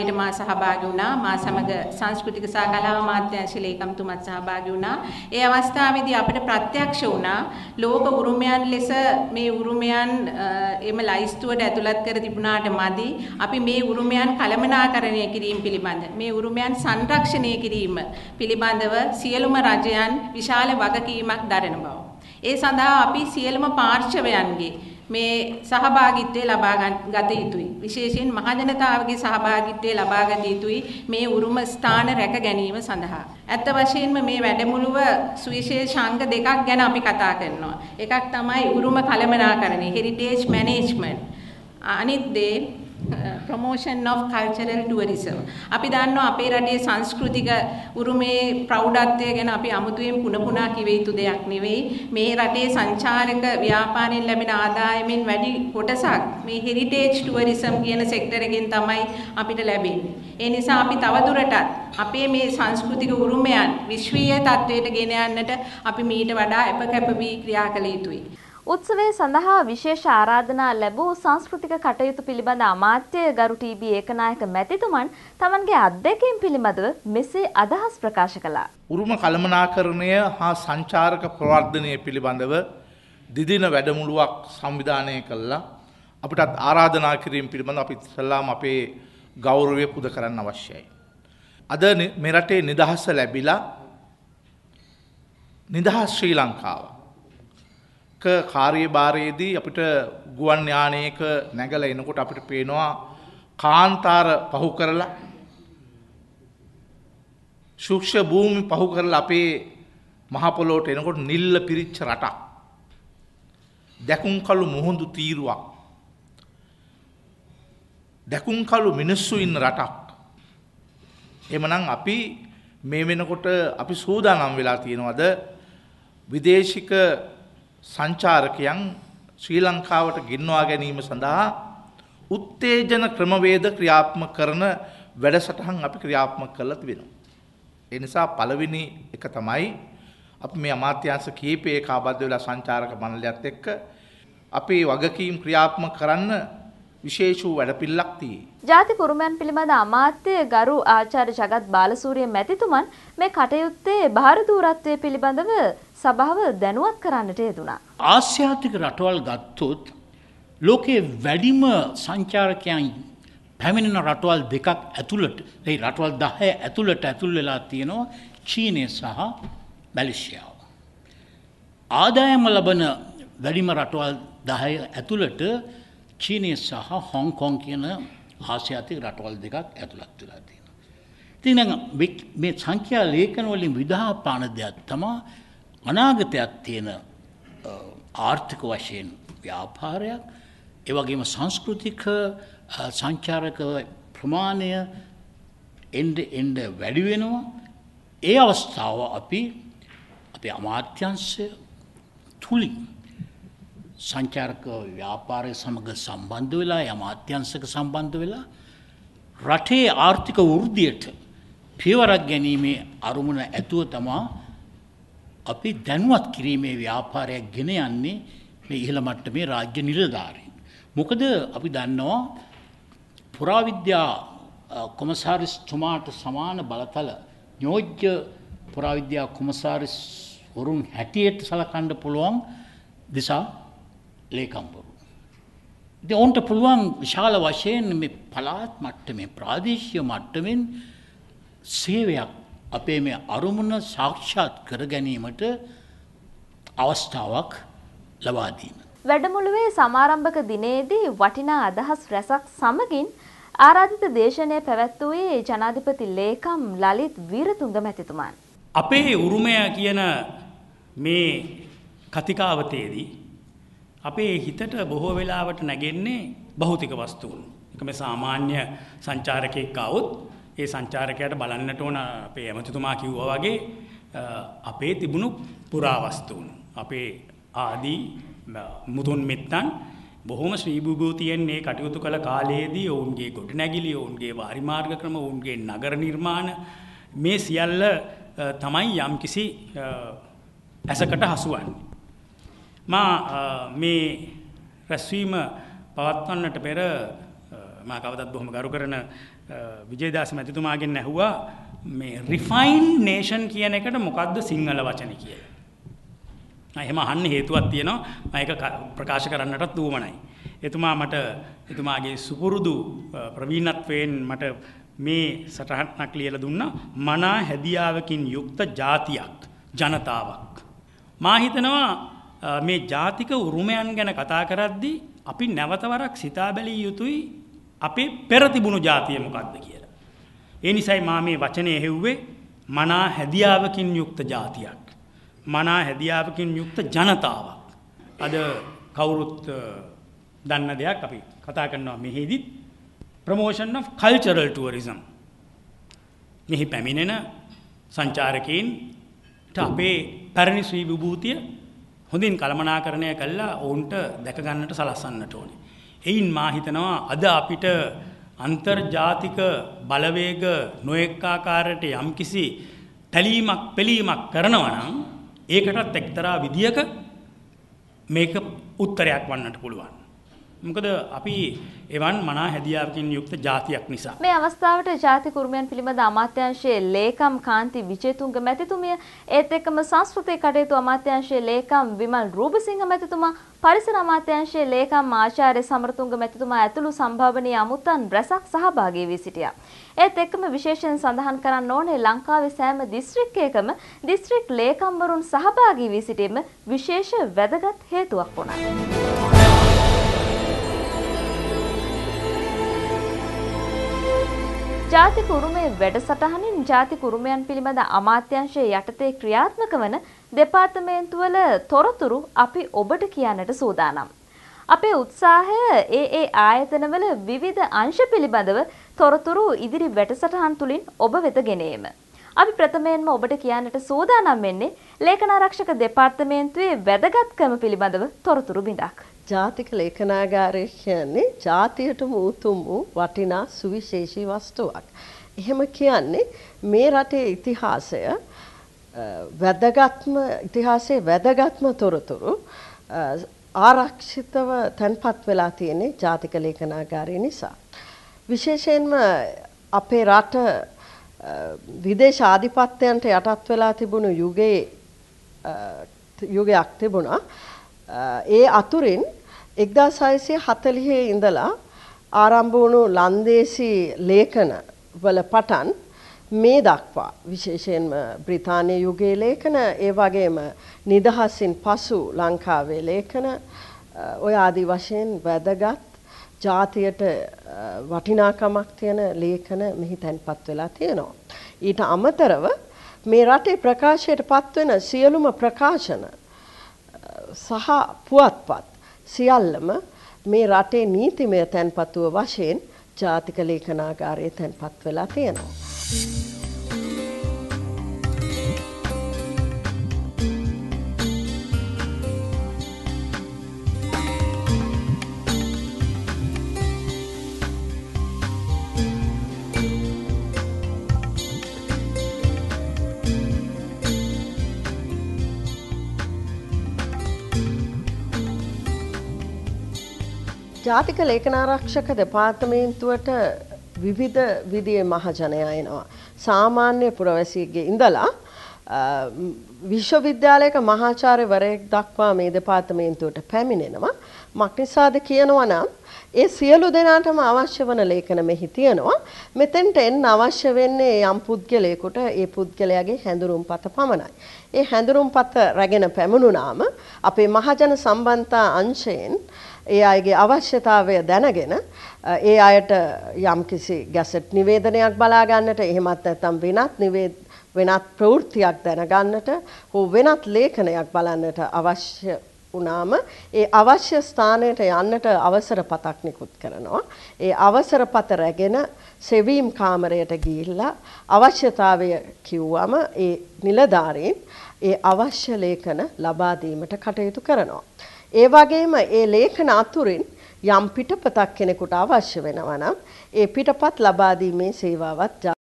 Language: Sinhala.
ඊට මා සහභාගී වුණා. මා සමග සංස්කෘතික සහ කලා අමාත්‍යාංශ ලේකම්තුමත් සහභාගී වුණා. ඒ අවස්ථාවේදී අපිට ප්‍රත්‍යක්ෂ වුණා. ලෝක උරුමයන් ලෙස මේ උරුමයන් එම ලයිස්තුවට ඇතුළත් කර තිබුණාට මදි. අපි මේ උරුමයන් කළමනාකරණය කිරීම පිළිබඳ මේ උරුමයන් සංරක්ෂණය කිරීම පිළිබඳව සියලුම රජයන් විශාල වගකීමක් දරන බව. ඒ සඳහා අපි සියලුම පාර්ශවයන්ගේ මේ සහභාගිත්වය ලබා ගත යුතුයි. විශේෂයෙන් මහජනතාවගේ සහභාගිත්වය ලබා ගත යුතුයි මේ උරුම ස්ථාන රැක ගැනීම සඳහා. ඇත්ත වශයෙන්ම මේ වැඩමුළුව සුවිශේෂ අංග දෙකක් ගැන අපි කතා කරනවා. එකක් තමයි උරුම කළමනාකරණය, heritage management. අනිත් දේ ප්‍රමෝෂන් of cultural tourism. අපි දන්නවා අපේ රටේ සංස්කෘතික උරුමේ ප්‍රෞಢත්වය ගැන අපි අමුතුවෙන් පුන පුනා කිව යුතු දෙයක් නෙවෙයි. මේ රටේ සංචාරක ව්‍යාපාරයෙන් ලැබෙන ආදායමෙන් වැඩි කොටසක් මේ හෙරිටේජ් ටුවරිසම් කියන සෙක්ටර් එකෙන් තමයි අපිට ලැබෙන්නේ. ඒ නිසා අපි තවදුරටත් අපේ මේ සංස්කෘතික උරුමයන් විශ්වීය තත්වයට ගෙන යන්නට අපි මීට වඩා අපකැප වී ක්‍රියා කළ යුතුයි. උත්සවය සඳහා විශේෂ ආරාධනා ලැබූ සංස්කෘතික කටයුතු පිළිබඳ අමාත්‍ය ගරු ටීබී ඒකනායක මැතිතුමන් තමන්ගේ අත්දැකීම් පිළිබඳව මෙසේ අදහස් ප්‍රකාශ කළා. උරුම කළමනාකරණය හා සංචාරක ප්‍රවර්ධනය පිළිබඳව දිදින වැඩමුළුවක් සංවිධානය කළා. අපිටත් ආරාධනා කිරීම පිළිබඳ අපි ඉස්සල්ලාම අපේ ගෞරවය පුද කරන්න අවශ්‍යයි. අද මෙරටේ නිදහස ලැබිලා නිදහස් ශ්‍රී ලංකාව. කාර්යභාරයේදී අපිට ගුවන් යානයක නැගල එනකොට අපිට පේනවා කාන්තාර පහු කරලා ශුක්ෂ භූමි පහු කරලා අපේ මහපොලෝට එනකොට නිල්ල පිරිච්ච රටක්. දැකුම්කලු මුහුදු තීරුවක්. දැකුම්කලු මිනිස්සු ඉන්න රටක්. එමනම් අපි මේ වෙනකොට අපි සූදානම් වෙලා තියෙනවද විදේශික සංචාරකයන් ශ්‍රී ලංකාවට ගෙන්වා ගැනීම සඳහා උත්තේජන ක්‍රමවේද ක්‍රියාත්ම කරන වැඩසටහන් අපි ක්‍රියාත්ම කරලා තිබෙනවා. ඒ නිසා පළවෙනි එක තමයි අපි මේ අමාත්‍යාංශ කීපයේ කාබද්ධ වෙලා සංචාරක මණ්ඩලයත් එක්ක අපේ වගකීම් ක්‍රියාත්මක කරන්න විශේෂ වූ වැඩපිළිවෙලක් තියෙයි. ජාතික උරුමයන් පිළිබඳ අමාත්‍ය ගරු ආචාර්ය ජගත් බාලසූරිය මැතිතුමන් මේ කටයුත්තේ භාරදූරත්වය පිළිබඳව සභාව දැනුවත් කරන්නට යෙදුණා. ආසියාතික රටවල් ගත්තොත් ලෝකයේ වැඩිම සංචාරකයන් පැමිණෙන රටවල් දෙකක් ඇතුළට ඒ රටවල් දහය ඇතුළට ඇතුල් වෙලා තියෙනවා චීනය සහ මැලිෂියාව. ආදායම ලබන වැඩිම රටවල් දහය ඇතුළට චීනය සහ හොංකොන් කියන ආසියාතික රටවල් දෙකක් ඇතුළත් වෙලා තියෙනවා. ඉතින් මේ සංඛ්‍යා ලේඛන වලින් විදහාපාන දෙයක් තමයි අනාගතයක් තියෙන ආර්ථික වශයෙන් ව්‍යාපාරයක් එවගේම සංස්කෘතික සංචාරක ප්‍රමාණය එන්ඩ එන්ඩ වැඩි වෙනවා ඒ අවස්ථාව අපි අපේ අමාත්‍යංශය තුළින් සංචාරක ව්‍යාපාරය සමඟ සම්බන්ධ වෙලා අමාත්‍යංශක සම්බන්ධ වෙලා රටේ ආර්ථික වෘද්ධියට පියවරක් ගැනීමේ අරුමුණ ඇතුව තමා අපි දැනුවත් කිරීමේ ව්‍යාපාරයක් ගෙන යන්නේ මේ ඉහළ මට්ටමේ රාජ්‍ය නිලධාරීන්. මොකද අපි දන්නවා පුරාවිද්‍යා කොමසාරිස් තුමාට සමාන බලතල නියෝජ්‍ය පුරාවිද්‍යා කොමසාරිස් වරුන් හැටියට සලකණ්ඩ පුළුවන් දිසා ලේකම්පුරු. ඉති ඔවුන්ට පුළුවන් විශාල වශයෙන් මේ පලාත් මට්ටමේ ප්‍රාදේශය මට්ටමෙන් සේවයක් අපේ මේ අරුමුණ සාක්ෂාත් කර ගැනීමට අවස්ථාවක් ලබාදීම. වැඩමුළුවේ සමාරම්භක දිනේදී වටිනා අදහස් රැසක් සමගින් ආරාධිත දේශනය පැවැත්වූයේ ජනාධිපති ලේකම් ලලිත් වීරතුංග මැතිතුමන්. අපේ උරුමය කියන මේ කතිකාවතයේදී අපේ හිතට බොහෝ වෙලාවට නැගෙන්නේ භෞතික වස්තුූන්. එකම සාමාන්‍ය සංචාරකයෙක් අවුත් ඒ සංචාරකයට බලන්නට ඕන අපේ ඇමතිතුමා කිව්වා වගේ අපේ තිබුණු පුරාවස්තුූන්. අපේ ආදී මුතුන් මෙත්තන් බොහොම ශ්‍රීභූතියෙන්නේ කටයුතු කළ කාලයේදී ඔවුන්ගේ ගොඩ නැගිලි ඔවුන්ගේ වාරිමාර්ග ක්‍රම ඔවුන්ගේ නගර නිර්මාණ මේ සියල්ල තමයි යම් කිසි ඇසකට හසුවන්නේ. මා මේ රැස්වීම පවත්වන්නට පෙර මා කවදත් බොහොම ගරු කරන විජේදාස මැතිතුමාගෙන් ඇහුවා මේ රිෆයින් නේෂන් කියන එකට මොකක්ද සිංහල වචන කියලා. එහෙම අහන්න හේතුවක් තියෙනවා මම ඒක ප්‍රකාශ කරන්නටත් ඌමනයි. එතුමා මට එතුමාගේ සුපුරුදු ප්‍රවීණත්වයෙන් මට මේ සටහනක් ලියලා දුන්නා මනා හැදියාවකින් යුක්ත ජාතියක් ජනතාවක්. මා හිතනවා මේ ජාතික උරුමයන් ගැන කතා කරද්දී අපි නැවතවරක් සිතා බැලිය යුතුයි අපේ පෙර තිබුණු ජාතිය මොකක්ද කියලා. ඒ නිසයි මා මේ වචනය හෙව්වේ මනා හැදියාවකින් යුක්ත ජාතියක්. මනා හැදියාවකින් යුක්ත ජනතාවක්. අද කවුරුත් දන්න දෙයක් අපි කතා කරනවා මෙහිදිත් ප්‍රමෝෂන් of cultural tourism. මෙහි පැමිණෙන සංචාරකයින්ට අපේ පැරණි ශ්‍රී විභූතිය හොඳින් කළමනාකරණය කළා ඔවුන්ට දැකගන්නට සලස්සන්නට ඕනේ. එයින් මා හිතනවා අද අපිට අන්තර්ජාතික බලවේග නොඑක් ආකාරයට යම්කිසි තැලීමක් පෙලීමක් කරනවා නම් ඒකටත් එක්තරා විදියක මේක උත්තරයක් වන්නට පුළුවන්. මොකද අපි එවන් මනා හැදියාවකින් යුක්ත ජාතියක් නිසා. මේ අවස්ථාවට ජාතික උරුමයන් පිළිබඳ අමාත්‍යාංශයේ ලේකම් කාන්ති විජේතුංග මැතිතුමිය ඒත් එක්කම සංස්කෘතික කටයුතු අමාත්‍යාංශයේ ලේකම් විමල් රූපසිංහ මැතිතුමා පරිසර අමාත්‍යාංශයේ ලේකම් ආචාර්ය සමරතුංග මැතිතුමා ඇතුළු සම්භාවනීය අමුත්තන් රැසක් සහභාගී වී සිටියා. ඒත් එක්කම විශේෂයෙන් සඳහන් කරන්න ඕනේ ලංකාවේ සෑම දිස්ත්‍රික්කයකම දිස්ත්‍රික් ලේකම්වරුන් සහභාගී වී සිටීම විශේෂ වැදගත් හේතුවක් වුණා. ජාතික උරුමයේ වැඩසටහනින් ජාතික උරුමයන් පිළිබඳ අමාත්‍යංශයේ යටතේ ක්‍රියාත්මක වන දෙපාර්තමේන්තුවල තොරතුරු අපි ඔබට කියන්නට සූදානම්. අපේ උත්සාහය ඒ ඒ ආයතනවල විවිධ අංශ පිළිබඳව තොරතුරු ඉදිරි වැඩසටහන් තුලින් ඔබ වෙත ගෙනීම. අපි ප්‍රථමයෙන්ම ඔබට කියන්නට සූදානම් වෙන්නේ ලේඛනාරක්ෂක දෙපාර්තමේන්තුවේ වැදගත්කම පිළිබඳව තොරතුරු බිඳක්. ජාතික ලේඛනාගාරය කියන්නේ ජාතියටම උතුම් වූ වටිනා සුවිශේෂී වස්තුවක්. එහෙම කියන්නේ මේ රටේ ඉතිහාසය වැදගත්ම ඉතිහාසයේ වැදගත්ම තොරතුරු ආරක්ෂිතව තැන්පත් වෙලා තියෙන්නේ ජාතික ලේඛනාගාරය නිසා. විශේෂයෙන්ම අපේ රට විදේශ ආධිපත්‍යයන්ට යටත් වෙලා තිබුණු යුගයේ යුගයක් තිබුණා. ඒ අතුරින් එක්දා සයිසිය හතලිහේ ඉඳලා ආරම්භ වුණු ලන්දේසි ලේඛන වල පටන් මේ දක්වා විශේෂයෙන්ම බ්‍රිතාන්‍ය යුගයේ ලේඛන ඒ වගේම නිදහසින් පසු ලංකාවේ ලේඛන ඔය ආදි වශයෙන් වැදගත් ජාතියට වටිනාකමක් තියෙන ලේඛන මෙහි තැන්පත් වෙලා තියෙනවා. ඊට අමතරව මේ රටේ ප්‍රකාශයට පත්වෙන සියලුම ප්‍රකාශන සහ පුවත්පත් සියල්ලම මේ රටේ නීතිමය තැන්පතුව වශයෙන් ජාතික ලේඛනාගාරයේ තැන්පත් වෙලා තියෙනවා. ජාතික ලේඛනාරක්ෂක දෙපාර්තමේන්තුවට විවිධ විදියේ මහජනයා එනවා. සාමාන්‍ය පුරවැසියෙක්ගේ ඉඳලා විශ්වවිද්‍යාලයක මහාචාර්යවරයෙක් දක්වා මේ දෙපාර්තමේන්තුවට පැමිණෙනවා. මක්නිසාද කියනවා නම් ඒ සියලු දෙනාටම අවශ්‍ය වන ලේඛන මෙහි තියෙනවා. මෙතෙන්ට එන්න අවශ්‍ය වෙන්නේ යම් පුද්ගලයෙකුට ඒ පුද්ගලයාගේ හැඳුනුම්පත පමණයි. ඒ හැඳුනුම්පත රැගෙන පැමුණුනාම අපේ මහජන සම්බන්ධතා අංශයෙන් ඒ අයගේ අවශ්‍යතාවය දැනගෙන ඒ අයට යම්කිසි ගැසට් නිවේදනයක් බලා ගන්නට එහෙමත් නැත්නම් වෙනත් නිවේද වෙනත් ප්‍රවෘත්තියක් දැනගන්නට හෝ වෙනත් ලේඛනයක් බලන්නට අවශ්‍ය වුණාම ඒ අවශ්‍ය ස්ථානයට යන්නට අවසර පතක් නිකුත් කරනවා. ඒ අවසර පත රැගෙන සෙවීම් කාමරයට ගිහිල්ලා අවශ්‍යතාවය කිව්වම ඒ නිලධාරීන් ඒ අවශ්‍ය ලේඛන ලබා දීමට කටයුතු කරනවා. ඒ වගේම ඒ ලේඛන අතුරින් යම් පිටපතක් කෙනෙකුට අවශ්‍ය වෙනවා නම් ඒ පිටපත් ලබා දීමේ සේවාවත්